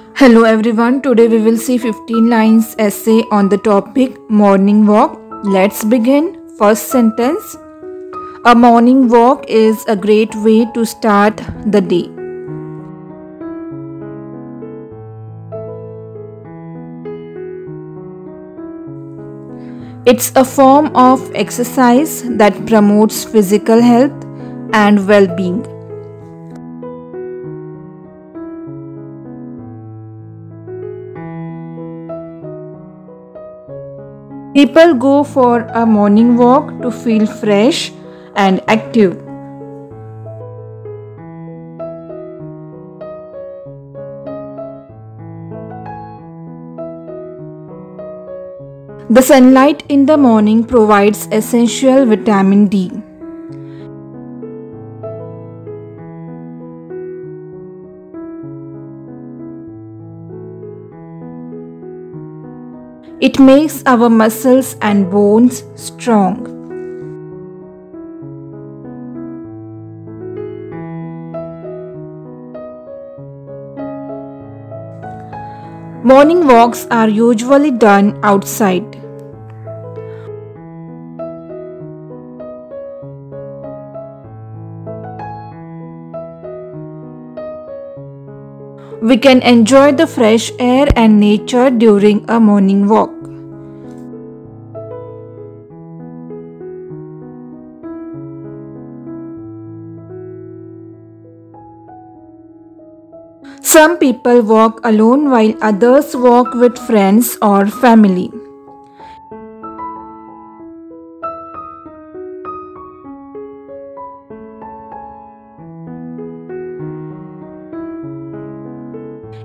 Hello everyone, today we will see 15 lines essay on the topic morning walk. Let's begin. First sentence A morning walk is a great way to start the day. It's a form of exercise that promotes physical health and well being. People go for a morning walk to feel fresh and active. The sunlight in the morning provides essential vitamin D. It makes our muscles and bones strong. Morning walks are usually done outside. We can enjoy the fresh air and nature during a morning walk. Some people walk alone while others walk with friends or family.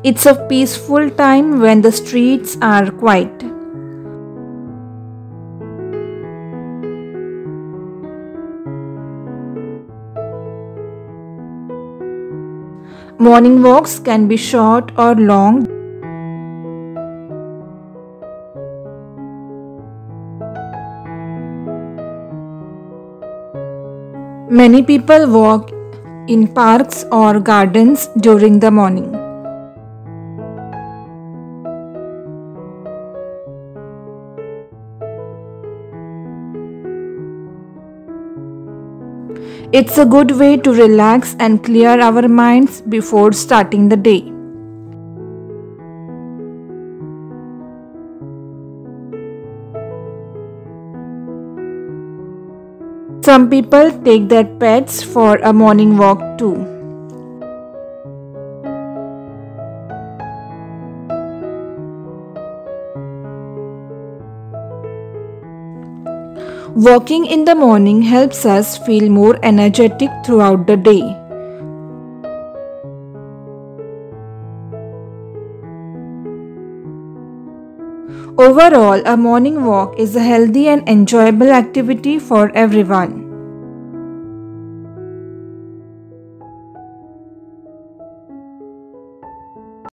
It's a peaceful time when the streets are quiet. Morning walks can be short or long. Many people walk in parks or gardens during the morning. It's a good way to relax and clear our minds before starting the day. Some people take their pets for a morning walk too. Walking in the morning helps us feel more energetic throughout the day. Overall, a morning walk is a healthy and enjoyable activity for everyone.